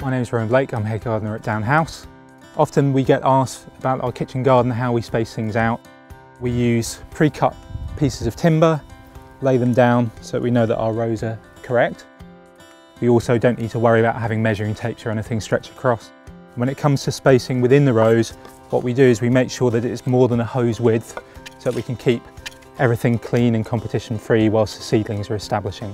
My name is Rowan Blaik, I'm head gardener at Down House. Often we get asked about our kitchen garden, how we space things out. We use pre-cut pieces of timber, lay them down so we know that our rows are correct. We also don't need to worry about having measuring tapes or anything stretched across. When it comes to spacing within the rows, what we do is we make sure that it's more than a hose width so that we can keep everything clean and competition free whilst the seedlings are establishing.